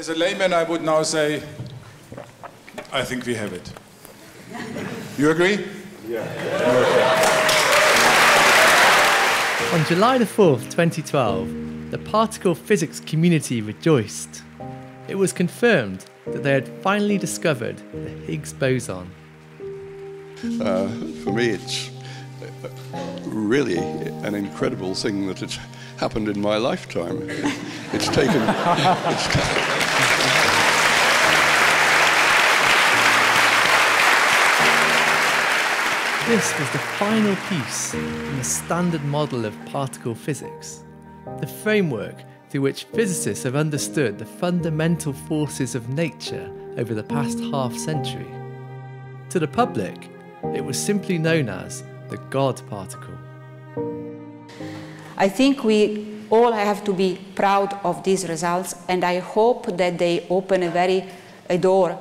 As a layman, I would now say, I think we have it. You agree? Yeah. On July the 4th, 2012, the particle physics community rejoiced. It was confirmed that they had finally discovered the Higgs boson. Uh, for me, it's really an incredible thing that it's happened in my lifetime. It's taken. It's this was the final piece in the standard model of particle physics, the framework through which physicists have understood the fundamental forces of nature over the past half century. To the public, it was simply known as the God particle. I think we all have to be proud of these results, and I hope that they open a very a door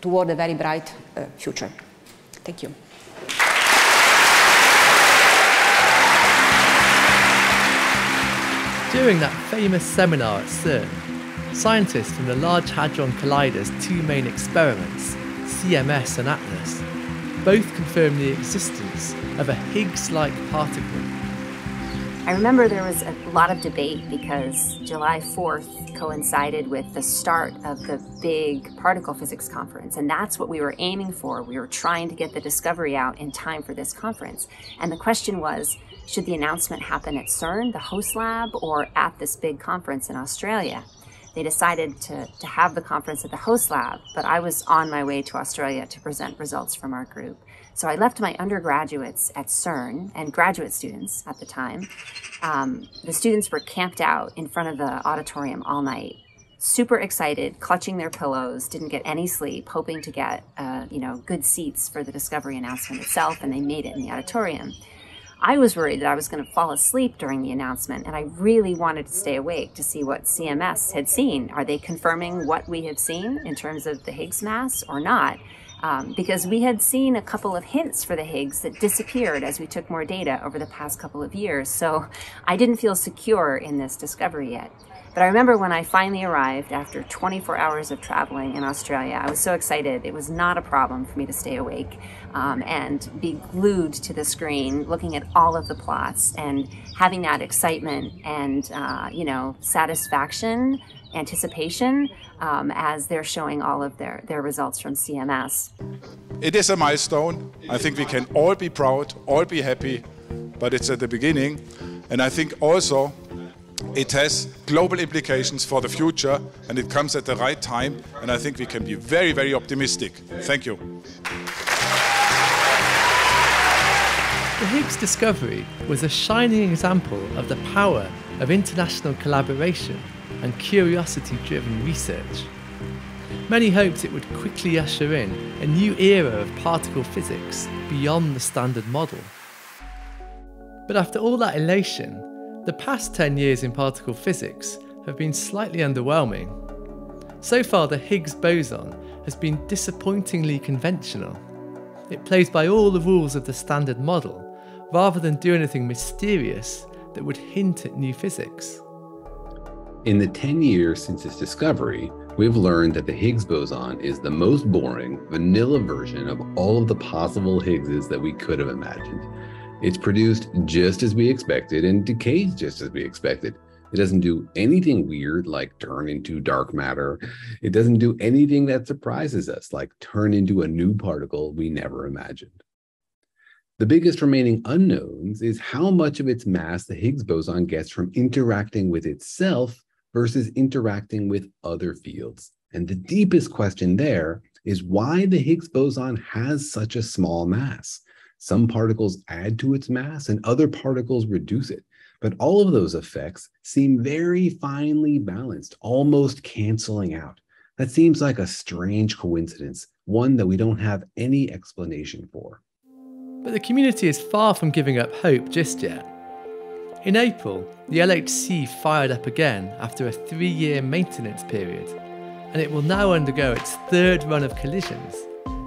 toward a very bright uh, future. Thank you. During that famous seminar at CERN, scientists from the Large Hadron Collider's two main experiments, CMS and ATLAS, both confirmed the existence of a Higgs like particle. I remember there was a lot of debate because July 4th coincided with the start of the big particle physics conference, and that's what we were aiming for. We were trying to get the discovery out in time for this conference. And the question was should the announcement happen at CERN, the host lab, or at this big conference in Australia? They decided to, to have the conference at the host lab, but I was on my way to Australia to present results from our group. So I left my undergraduates at CERN and graduate students at the time. Um, the students were camped out in front of the auditorium all night, super excited, clutching their pillows, didn't get any sleep, hoping to get uh, you know good seats for the discovery announcement itself, and they made it in the auditorium. I was worried that I was going to fall asleep during the announcement, and I really wanted to stay awake to see what CMS had seen. Are they confirming what we have seen in terms of the Higgs mass or not? Um, because we had seen a couple of hints for the Higgs that disappeared as we took more data over the past couple of years. So I didn't feel secure in this discovery yet. But I remember when I finally arrived after 24 hours of traveling in Australia, I was so excited. It was not a problem for me to stay awake um, and be glued to the screen, looking at all of the plots and having that excitement and, uh, you know, satisfaction, anticipation um, as they're showing all of their, their results from CMS. It is a milestone. I think we can all be proud, all be happy, but it's at the beginning. And I think also it has global implications for the future and it comes at the right time. And I think we can be very, very optimistic. Thank you. The Higgs discovery was a shining example of the power of international collaboration and curiosity driven research. Many hoped it would quickly usher in a new era of particle physics beyond the standard model. But after all that elation, the past 10 years in particle physics have been slightly underwhelming. So far, the Higgs boson has been disappointingly conventional. It plays by all the rules of the standard model, rather than do anything mysterious that would hint at new physics. In the 10 years since its discovery, we've learned that the Higgs boson is the most boring, vanilla version of all of the possible Higgses that we could have imagined. It's produced just as we expected and decays just as we expected. It doesn't do anything weird like turn into dark matter. It doesn't do anything that surprises us like turn into a new particle we never imagined. The biggest remaining unknowns is how much of its mass the Higgs boson gets from interacting with itself versus interacting with other fields. And the deepest question there is why the Higgs boson has such a small mass. Some particles add to its mass and other particles reduce it. But all of those effects seem very finely balanced, almost canceling out. That seems like a strange coincidence, one that we don't have any explanation for. But the community is far from giving up hope just yet. In April, the LHC fired up again after a three year maintenance period, and it will now undergo its third run of collisions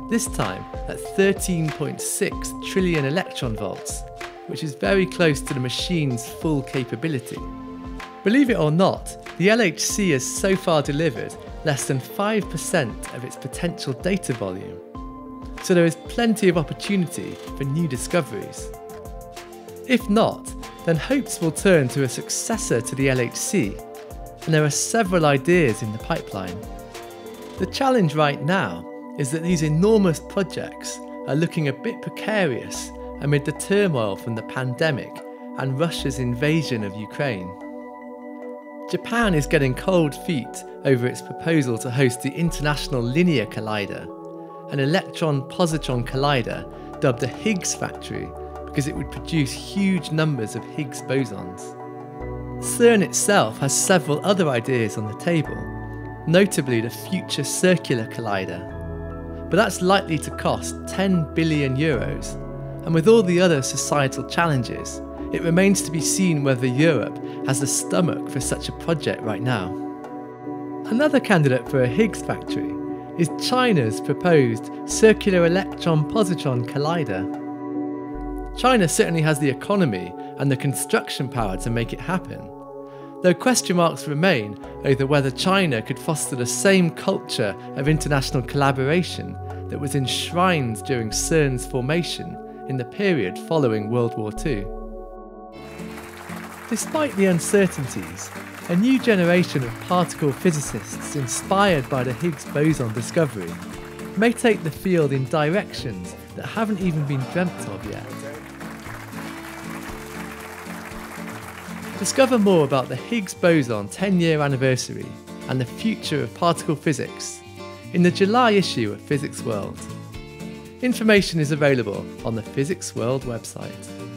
this time at 13.6 trillion electron volts, which is very close to the machine's full capability. Believe it or not, the LHC has so far delivered less than 5% of its potential data volume, so there is plenty of opportunity for new discoveries. If not, then hopes will turn to a successor to the LHC, and there are several ideas in the pipeline. The challenge right now is that these enormous projects are looking a bit precarious amid the turmoil from the pandemic and Russia's invasion of Ukraine. Japan is getting cold feet over its proposal to host the International Linear Collider, an electron positron collider dubbed the Higgs Factory because it would produce huge numbers of Higgs bosons. CERN itself has several other ideas on the table, notably the Future Circular Collider. But that's likely to cost 10 billion euros, and with all the other societal challenges, it remains to be seen whether Europe has the stomach for such a project right now. Another candidate for a Higgs factory is China's proposed Circular Electron Positron Collider. China certainly has the economy and the construction power to make it happen, though question marks remain over whether China could foster the same culture of international collaboration that was enshrined during CERN's formation in the period following World War II. Despite the uncertainties, a new generation of particle physicists inspired by the Higgs boson discovery may take the field in directions that haven't even been dreamt of yet. Discover more about the Higgs boson 10 year anniversary and the future of particle physics in the July issue of Physics World. Information is available on the Physics World website.